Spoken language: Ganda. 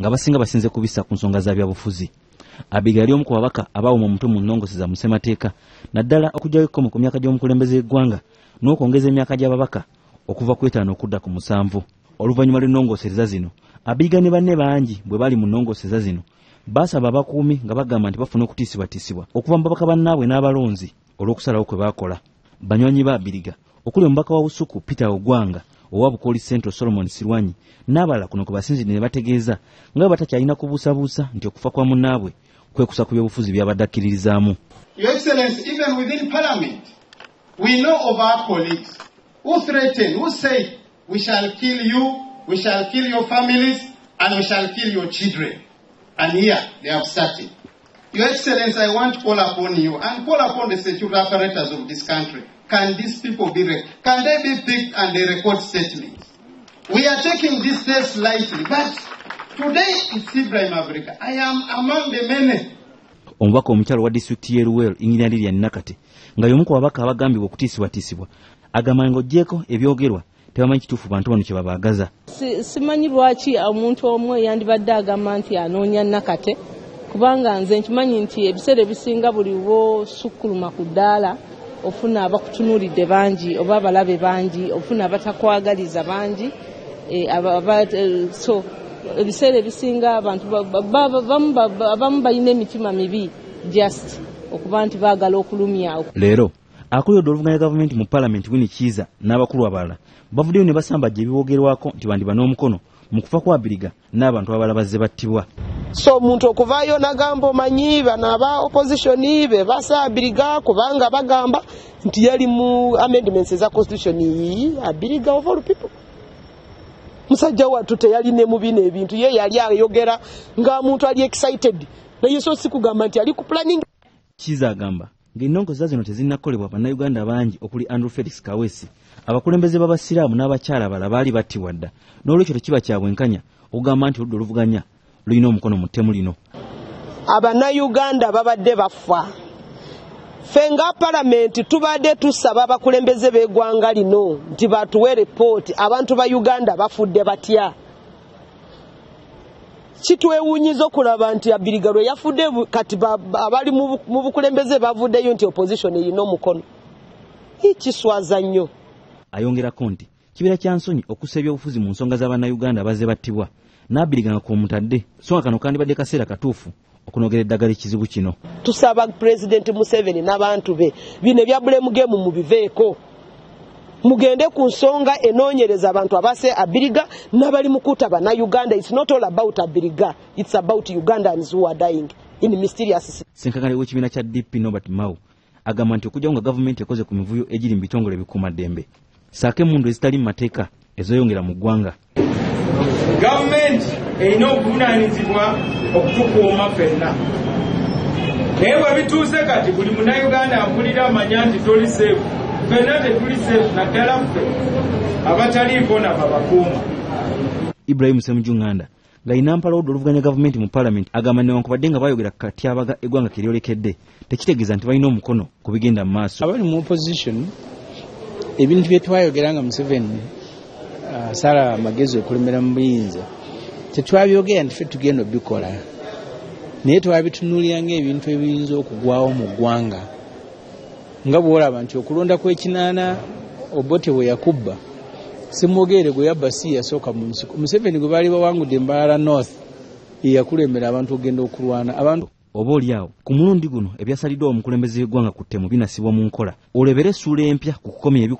nga basinga basinze kubisa ku nsonga za byabufuzi. Abiga yali omu ku babaka abaawuma omutwe mu nnongosi za musemateeka naddala okugyayo ekkomo ku myaka gy'omukulembeze eggwanga n'okwongeza emyaka gy'ababaka okuva ku etaano okudda ku musanvu. Oluvannyuma lw'ennongoosereza zino abiga ne banne bangi bwe bali mu nnongoosereza zino baasaba abakuumi nga bagamba nti bafuna okutiisibwatiisibwa okuva mu babaka bannaabwe n'abalonzi olw'okusalawo kwe baakola. Banywanyi ba abiriga okuli omubaka wa busuku peter ogwanga owa bukooli central solomon sirwanyi n'abalala kuno kwe basinzidde ne bategeeza nga bwe batakyalina kubuusabuusa nti okufa kwa munnaabwe kwekusa ku byobufuzi byabadde akkiririzaamu. And here they have started. Your Excellency, I want to call upon you and call upon the security apparatus of this country. Can these people be, re- can they be picked and they record statements? We are taking this test lightly, but today it's Ibrahim Africa. I am among the many omubaka omukyalo wa disitulikiti y'e luweero inginiya lilian nakate nga y'omu ku babaka abagambibwa okutiisibwatiisibwa agamba nga oggyeko ebyogerwa tebamanyi kituufu bantu bano kye babaagaza Si- simanyi lwaki omuntu omu yandibadde agamba nti anoonya nakate kubanga nze nkimanyi nti ebiseera ebisinga buli bwosukkuluma ku ddaala ofuna abakutunuulidde bangi oba abalabe bangi ofuna abatakwagaliza bangi aba- eh, so ebiseera ebisinga abantu ba- ba- ba- bamu ba- abamu balina emitima mibi just okuba nti baagala okulumya. Leero akulira oluvuganya gavumenti mu paalamenti wini kiiza n'abakulu abalala bavuddeyo ne basambajja ebibogerwako nti bandiba n'omukono mu kufa kwa abiriga n'abantu abalala bazze battibwa so omuntu okuvaayo nagamba omanyi bano aba opposition be basaabiriga kubanga bagamba nti yali mu amendments eza constitution yi abiriga of all people. Musajja wattu teyalina mu bino ebintu ye yali ayogera nga muntu ali excited. Naye so si kugamba nti ali ku planning. Kiiza agamba ng'ennongoza zino tezinnakolebwa bannayuganda bangi okuli andrew felix kawesi. Abakulembeze b'abasiraamu n'abakyala abalala baali battibwa dda n'olwekyo tekiba kya bwenkanya okugamba nti oludda oluvuganya lulina omukono mu ttemu lino. Abannayuganda babadde bafa. Ffe nga palamenti tubadde tusaba abakulembeze b'eggwanga lino nti batuwe ripooti abantu ba uganda bafudde batya? Kitwewunyiza okulaba nti abiriga lwe yafudde kati ba- ba- abali mu bu- mu bukulembeze bavuddeyo nti opposition erina omukono. Ii, kiswaza nnyo. Ayongerako nti kibeera kya nsonyi okussa ebyobufuzi mu nsonga z'abannayuganda abazze battibwa n'abiriga nga kwomutadde so nga kano kandibadde kaseera katuufu okunogera eddagala ekizibu kino. Tusaba pulezidenti museveni n'abantu be bino ebya bulemu gemu mubiveeko. Mugende ku nsonga enoonyereza abantu abase abiriga n'abali mukuta bannayuganda its not all about abiriga its about ugandans who are dying in mysterious senkakale w'ekibiina kya dp nobert mao agamba nti okujjawo nga gavumenti ekoze ku mivuyo egiri mu bitongole ebikuumaddembe saako emmundu ezitali mu mateeka ezeeyongera mu ggwanga gavumenti erina obuvunaanyizibwa okutukuuma ffenna naye bwe bituuse kati buli munnayuganda ampulira amanya nti toli seefu ffenna tetuli seefu naddala ffe abataliiko nabo bakuuma. Ibrahimu semujunganda ng'alina mpala oludda oluvuganya gavumenti mu paalamenti agamba newankubadde nga baayogera katyabaga eggwanga ke lyolekedde tekitegeeza nti balina omukono ku bigenda mu maaso. Abali mu opposition ebintu bye twayogera nga museveni asala amagezi okulembera mu buyinza. Tetwabyogera nti ffe tugenda obikola. Naye twabitunuulira ngaebintu ebiyinza okugwawo mu ggwanga. Nga bwolaba nti okulonda kw'ekinaana obote bwe yakubba. Simwogere gwe yabba si yasooka mu nsiko. Museveni gwe baali bawangudde embalala north yeyakulembera abantu okugenda okulwana. Abantu oba oli awo ku mulundi guno ebyasaliddwawo omukulembeze w'eggwanga ku ttemu binasibwa mu nkola olebere essuula empya ku kukomya ebiku